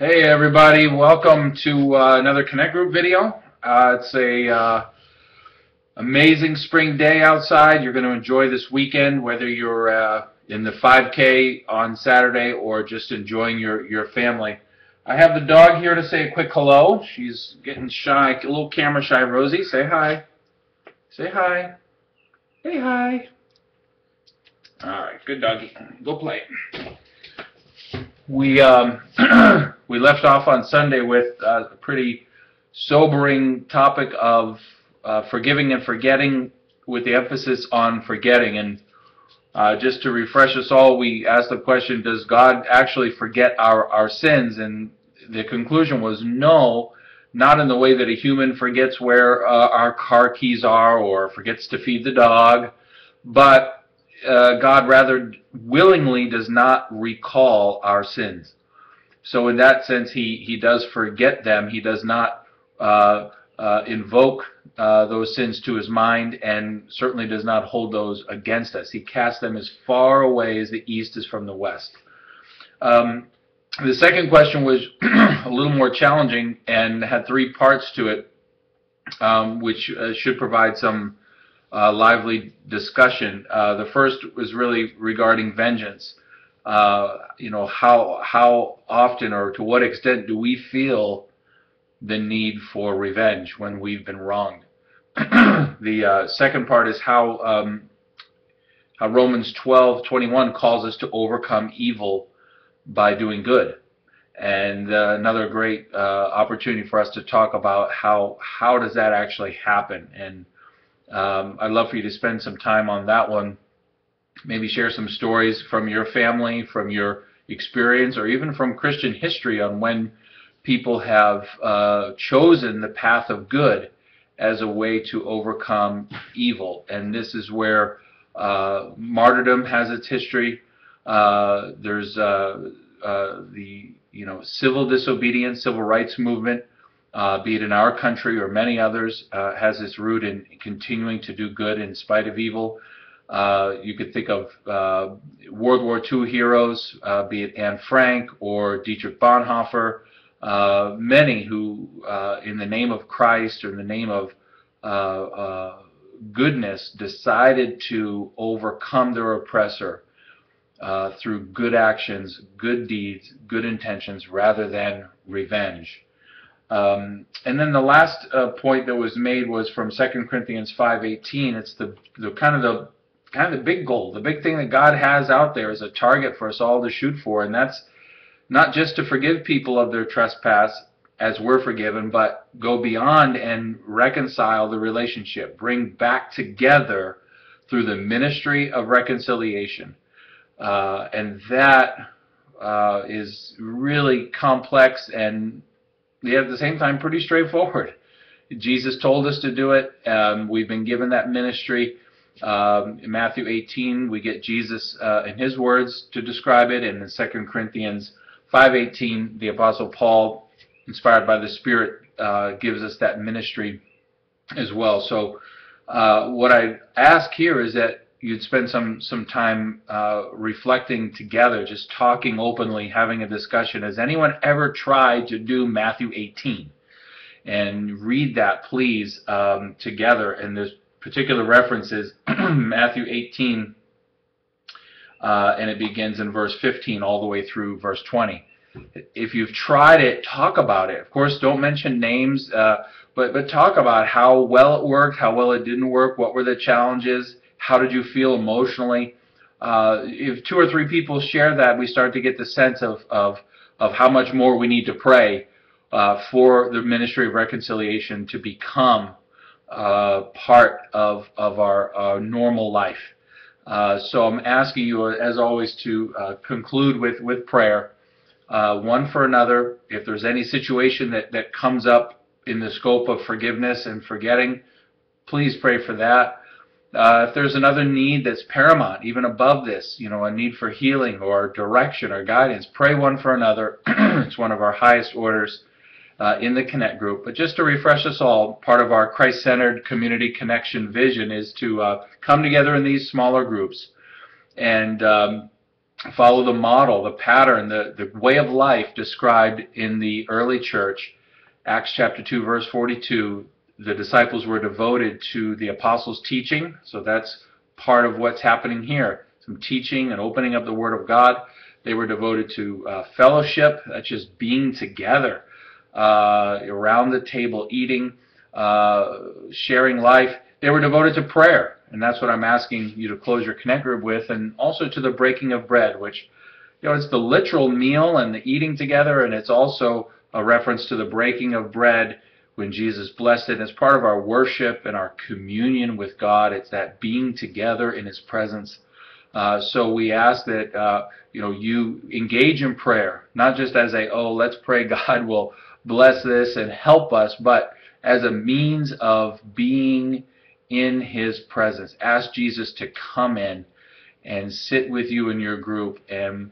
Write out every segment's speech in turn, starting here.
Hey everybody, welcome to uh, another Connect Group video. Uh, it's a uh, amazing spring day outside. You're going to enjoy this weekend, whether you're uh, in the 5K on Saturday or just enjoying your, your family. I have the dog here to say a quick hello. She's getting shy, a little camera shy. Rosie, say hi. Say hi. Say hi. All right, good doggy. Go play. We um, we left off on Sunday with uh, a pretty sobering topic of uh, forgiving and forgetting, with the emphasis on forgetting. And uh, just to refresh us all, we asked the question: Does God actually forget our our sins? And the conclusion was no, not in the way that a human forgets where uh, our car keys are or forgets to feed the dog, but uh, God rather willingly does not recall our sins. So in that sense, he, he does forget them. He does not uh, uh, invoke uh, those sins to his mind and certainly does not hold those against us. He casts them as far away as the east is from the west. Um, the second question was a little more challenging and had three parts to it, um, which uh, should provide some uh, lively discussion. Uh, the first was really regarding vengeance. Uh, you know, how how often or to what extent do we feel the need for revenge when we've been wronged? the uh, second part is how um, how Romans 12:21 calls us to overcome evil by doing good. And uh, another great uh, opportunity for us to talk about how how does that actually happen and um, I'd love for you to spend some time on that one. Maybe share some stories from your family, from your experience, or even from Christian history on when people have uh, chosen the path of good as a way to overcome evil. And this is where uh, martyrdom has its history. Uh, there's uh, uh, the you know civil disobedience, civil rights movement uh, be it in our country or many others, uh, has its root in continuing to do good in spite of evil. Uh, you could think of uh, World War II heroes, uh, be it Anne Frank or Dietrich Bonhoeffer, uh, many who, in the name of Christ or in the name of goodness, decided to overcome their oppressor through good actions, good deeds, good intentions, rather than revenge. Um, and then the last uh, point that was made was from 2 Corinthians 5:18. It's the, the kind of the kind of the big goal, the big thing that God has out there as a target for us all to shoot for, and that's not just to forgive people of their trespass as we're forgiven, but go beyond and reconcile the relationship, bring back together through the ministry of reconciliation. Uh, and that uh, is really complex and yet at the same time pretty straightforward. Jesus told us to do it. Um, we've been given that ministry. Um, in Matthew 18, we get Jesus uh, in his words to describe it, and in 2 Corinthians 5:18, the Apostle Paul, inspired by the Spirit, uh, gives us that ministry as well. So, uh, what I ask here is that you'd spend some some time uh, reflecting together, just talking openly, having a discussion. Has anyone ever tried to do Matthew 18? And read that, please, um, together. And this particular reference is Matthew 18, uh, and it begins in verse 15 all the way through verse 20. If you've tried it, talk about it. Of course, don't mention names, uh, but but talk about how well it worked, how well it didn't work, what were the challenges how did you feel emotionally? Uh, if two or three people share that, we start to get the sense of, of, of how much more we need to pray uh, for the ministry of reconciliation to become uh, part of, of our, our normal life. Uh, so I'm asking you, as always, to uh, conclude with, with prayer, uh, one for another. If there's any situation that, that comes up in the scope of forgiveness and forgetting, please pray for that. Uh, if there's another need that's paramount, even above this, you know, a need for healing or direction or guidance, pray one for another. it's one of our highest orders uh, in the Connect group. But just to refresh us all, part of our Christ-centered community connection vision is to uh, come together in these smaller groups and um, follow the model, the pattern, the, the way of life described in the early church. Acts chapter 2, verse 42, the disciples were devoted to the apostles' teaching, so that's part of what's happening here. Some teaching and opening up the Word of God. They were devoted to uh, fellowship, that's just being together uh, around the table, eating, uh, sharing life. They were devoted to prayer, and that's what I'm asking you to close your connect group with, and also to the breaking of bread, which you know it's the literal meal and the eating together, and it's also a reference to the breaking of bread when Jesus blessed it. It's part of our worship and our communion with God. It's that being together in His presence. Uh, so we ask that uh, you know you engage in prayer, not just as a oh let's pray God will bless this and help us, but as a means of being in His presence. Ask Jesus to come in and sit with you in your group and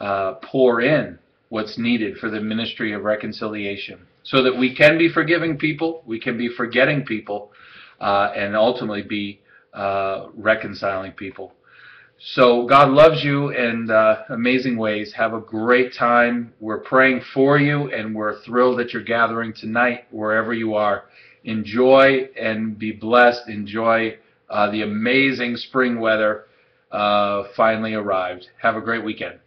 uh, pour in what's needed for the ministry of reconciliation so that we can be forgiving people, we can be forgetting people, uh, and ultimately be uh, reconciling people. So God loves you in uh, amazing ways. Have a great time. We're praying for you, and we're thrilled that you're gathering tonight wherever you are. Enjoy and be blessed. Enjoy uh, the amazing spring weather uh, finally arrived. Have a great weekend.